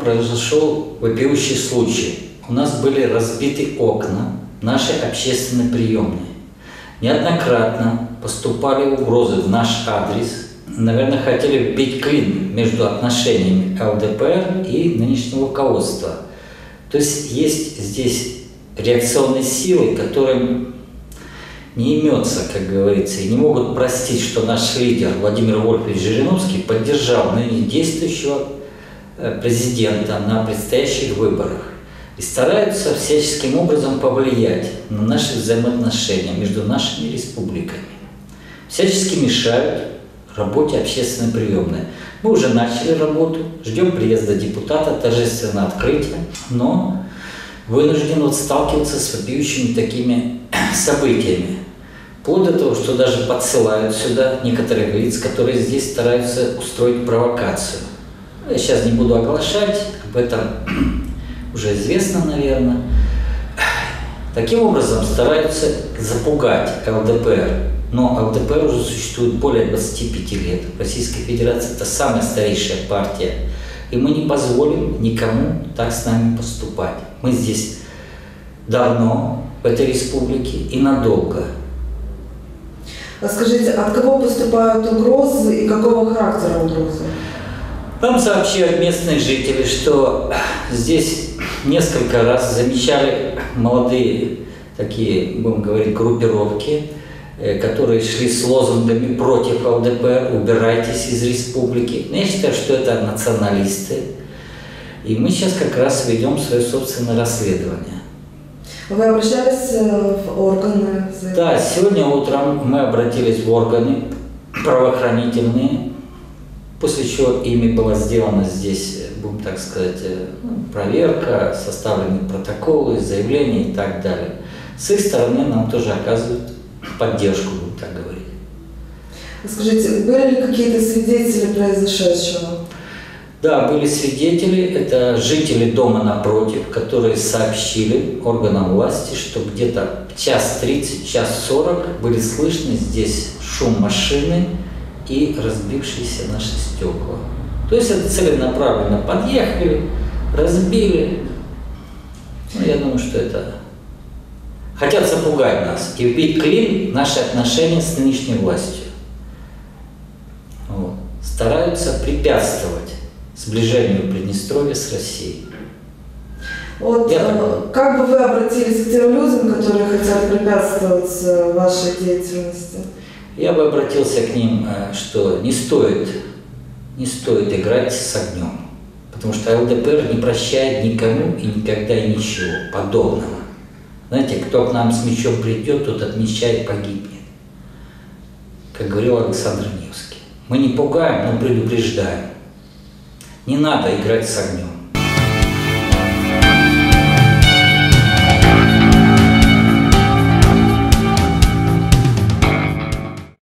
произошел вопиющий случай. У нас были разбиты окна нашей общественной приемной. Неоднократно поступали угрозы в наш адрес. Наверное, хотели вбить клин между отношениями ЛДПР и нынешнего руководства. То есть есть здесь реакционные силы, которым не имется, как говорится, и не могут простить, что наш лидер Владимир Вольфович Жириновский поддержал ныне действующего президента на предстоящих выборах и стараются всяческим образом повлиять на наши взаимоотношения между нашими республиками. Всячески мешают работе общественной приемной. Мы уже начали работу, ждем приезда депутата, торжественное открытие, но вынужден вот сталкиваться с вопиющими такими событиями. Вплоть до того, что даже подсылают сюда некоторых лиц, которые здесь стараются устроить провокацию. Я сейчас не буду оглашать, об этом уже известно, наверное. Таким образом стараются запугать ЛДПР. Но ЛДПР уже существует более 25 лет. Российская Федерация – это самая старейшая партия. И мы не позволим никому так с нами поступать. Мы здесь давно, в этой республике, и надолго. А скажите, от кого поступают угрозы и какого характера угрозы? Нам сообщают местные жители, что здесь несколько раз замечали молодые такие, будем говорить, группировки, э, которые шли с лозунгами против ЛДПР, убирайтесь из республики. Но я считаю, что это националисты. И мы сейчас как раз ведем свое собственное расследование. Вы обращались э, в органы? Да, сегодня утром мы обратились в органы правоохранительные, после чего ими была сделана здесь, будем так сказать, э, ну, проверка, составлены протоколы, заявления и так далее. С их стороны нам тоже оказывают поддержку, будем так говорить. Скажите, были ли какие-то свидетели произошедшего? Да, были свидетели, это жители дома напротив, которые сообщили органам власти, что где-то час 30, час 40 были слышны здесь шум машины и разбившиеся наши стекла. То есть это целенаправленно подъехали, разбили. Ну, я думаю, что это хотят запугать нас и вбить клин наши отношения с нынешней властью. Вот. Стараются препятствовать сближению Приднестровья с Россией. Вот э, как бы вы обратились к тем людям, которые хотят препятствовать э, вашей деятельности? Я бы обратился к ним, э, что не стоит, не стоит играть с огнем, потому что ЛДПР не прощает никому и никогда ничего подобного. Знаете, кто к нам с мечом придет, тот от меча и погибнет. Как говорил Александр Невский. Мы не пугаем, но предупреждаем. Не надо играть с огнем.